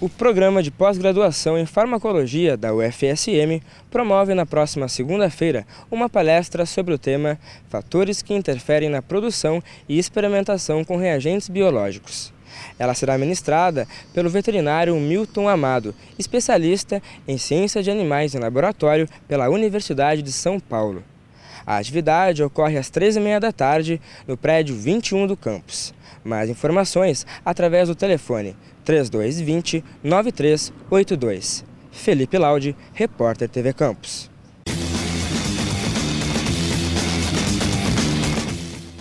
O programa de pós-graduação em farmacologia da UFSM promove na próxima segunda-feira uma palestra sobre o tema Fatores que interferem na produção e experimentação com reagentes biológicos. Ela será ministrada pelo veterinário Milton Amado, especialista em ciência de animais em laboratório pela Universidade de São Paulo. A atividade ocorre às três e meia da tarde no prédio 21 do campus. Mais informações através do telefone 3220 9382. Felipe Laude, repórter TV Campos.